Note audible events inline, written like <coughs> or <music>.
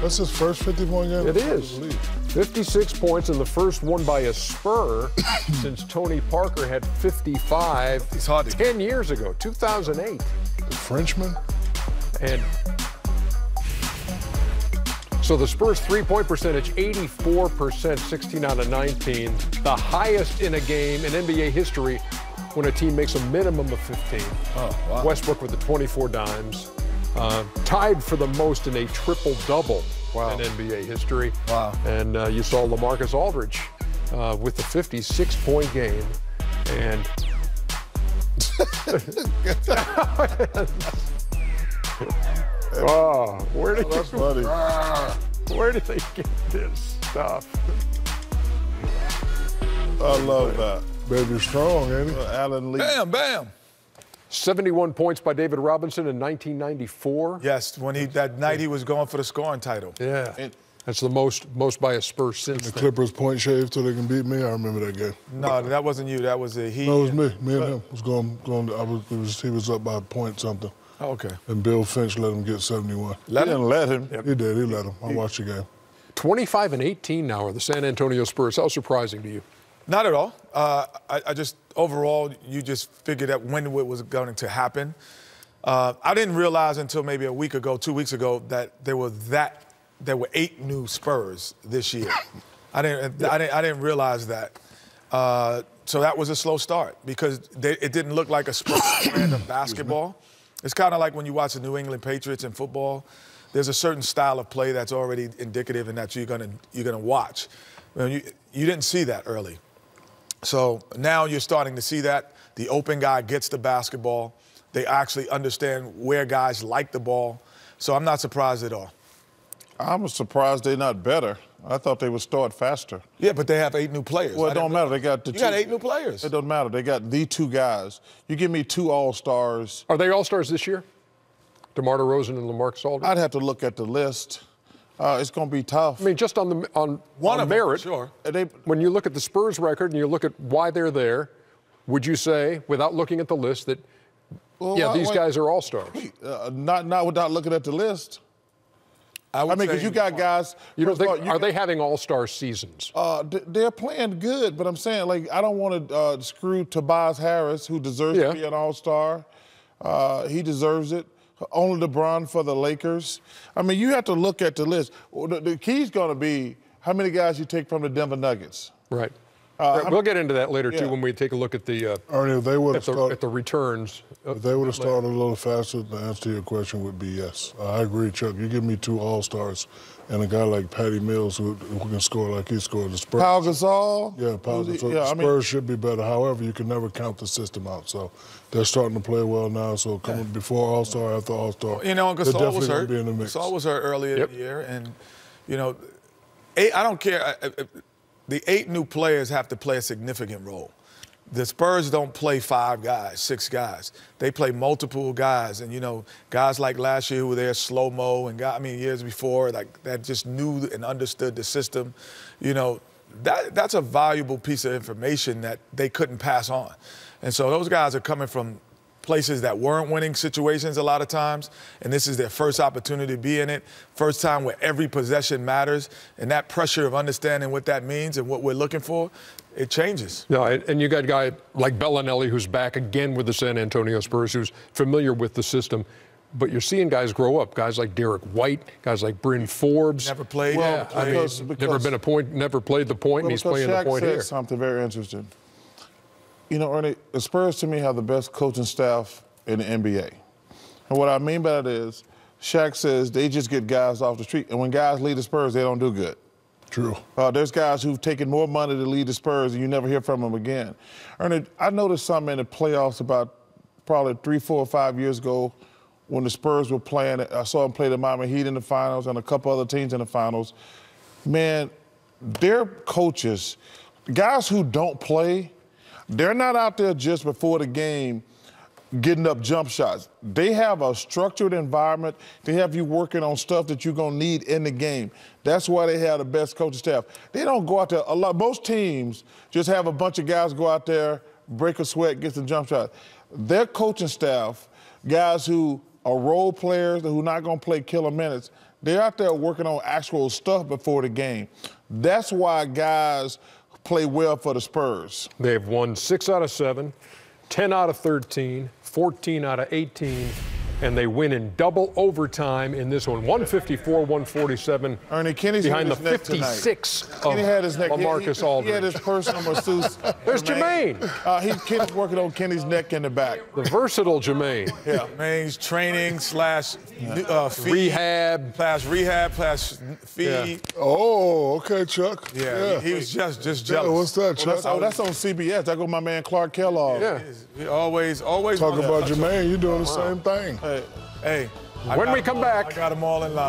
That's his first 50 point game? It is. 56 points in the first one by a Spur <coughs> since Tony Parker had 55 It's to 10 years ago, 2008. The Frenchman? And so the Spurs three point percentage, 84%, 16 out of 19, the highest in a game in NBA history when a team makes a minimum of 15. Oh, wow. Westbrook with the 24 dimes, uh, tied for the most in a triple double Wow. in NBA history. Wow. And uh, you saw Lamarcus Aldridge uh, with the 56 point game. And <laughs> oh, where did That's you, funny. <laughs> where did they get this stuff? I love that. Baby strong, ain't he? Allen Lee. Bam, bam. 71 points by David Robinson in 1994. Yes, when he that night he was going for the scoring title. Yeah. And- That's the most most by a Spurs since The then. Clippers point shave till they can beat me. I remember that game. No, that wasn't you. That was a he. No, it was me. Me and uh, him was going. going I was, it was. He was up by a point something, Oh, okay. and Bill Fitch let him get 71. Let He him. didn't let him. He did. He let him. I watched the game. 25 and 18 now are the San Antonio Spurs. How surprising to you? Not at all. Uh, I, I just overall, you just figured out when it was going to happen. Uh, I didn't realize until maybe a week ago, two weeks ago, that there were that there were eight new Spurs this year. I didn't. I didn't. I didn't realize that. Uh, so that was a slow start because they, it didn't look like a Spurs brand of <coughs> basketball. It's kind of like when you watch the New England Patriots in football. There's a certain style of play that's already indicative and that you're gonna you're gonna watch. You, you didn't see that early. So now you're starting to see that. The open guy gets the basketball. They actually understand where guys like the ball. So I'm not surprised at all. I'm surprised they're not better. I thought they would start faster. Yeah, but they have eight new players. Well, I it don't matter. They got the You two. got eight new players. It don't matter. They got the two guys. You give me two All Stars. Are they all stars this year? DeMar DeRozan and Lamarcus Aldridge? I'd have to look at the list. Uh, it's going to be tough. I mean, just on the on One on of them, merit. sure. They, When you look at the Spurs record and you look at why they're there, would you say, without looking at the list, that well, yeah, why- these why- guys are all stars? Uh, not not without looking at the list. I, I mean, because you got guys. You don't think all, are you they having all star seasons? Uh, th- they're playing good, but I'm saying like I don't want to uh, screw Tobias Harris, who deserves Yeah. to be an All Star. Uh, he deserves it. Only LeBron for the Lakers. I mean, you have to look at the list. The, the key's going to be how many guys you take from the Denver Nuggets. Right. Uh, Right, we'll get into that later yeah. too when we take a look at the uh, Ernie, if they would at have the, at the returns. uh, if they would have started a little faster, the answer to your question would be yes. I agree, Chuck. You give me two All Stars and a guy like Patty Mills who, who can score like he scored. The Spurs. Pau Gasol. Yeah, Pau Who's he- Gasol. Yeah, I Spurs mean, should be better. However, you can never count the system out. So they're starting to play well now. So coming before All Star, after All Star, You know, they're Gasol definitely was gonna hurt. be in the mix. Gasol was hurt earlier Yep. in the year, and you know, eight, I don't care. I- I- The eight new players have to play a significant role. The Spurs don't play five guys, six guys. They play multiple guys, and you know, guys like last year who were there slow mo, and got, I mean years before, like that just knew and understood the system. You know, that that's a valuable piece of information that they couldn't pass on. And so those guys are coming from places that weren't winning situations a lot of times, and this is their first opportunity to be in it, first time where every possession matters, and that pressure of understanding what that means and what we're looking for, it changes. No, and and you got a guy like Belinelli who's back again with the San Antonio Spurs, who's familiar with the system. But you're seeing guys grow up, guys like Derrick White, guys like Bryn Forbes. Never played. Yeah, Well, I mean, because- never been a point, never played the point, and he's playing Shaq the point said here. something very interesting. You know, Ernie, the Spurs to me have the best coaching staff in the NBA. And what I mean by that is, Shaq says they just get guys off the street, and when guys leave the Spurs, they don't do good. True. Uh, there's guys who've taken more money to lead the Spurs, and you never hear from them again. Ernie, I noticed something in the playoffs about probably three, four, or five years ago when the Spurs were playing. I saw them play the Miami Heat in the finals and a couple other teams in the finals. Man, their coaches, guys who don't play, they're not out there just before the game getting up jump shots. They have a structured environment. They have you working on stuff that you're gonna need in the game. That's why they have the best coaching staff. They don't go out there a lot. Most teams just have a bunch of guys go out there, break a sweat, get some jump shots. Their coaching staff, guys who are role players who are not gonna play killer minutes, They're out there working on actual stuff before the game. That's why guys play well for the Spurs. They've won six out of seven, 10 out of 13, 14 out of 18, and they win in double overtime in this one 154 147. Ernie Kenny's behind the hit his neck tonight. 56 of Kenny had his neck. he- Lamarcus he, Aldridge. He had his personal masseuse. <laughs> There's Jermaine. Uh, he, Kenny's working on Kenny's neck in the back. the versatile Jermaine. Yeah, Maine's training slash uh, feed, Rehab. slash rehab slash feed. Oh, okay, Chuck. Yeah, He, he was just just Yeah, jealous. what's that, Oh, Chuck? that's, oh, that's on CBS. That go my man Clark Kellogg. Yeah. He always always Talk about touch Jermaine, You're doing the same thing. Hey, When we come back- I got them all in line.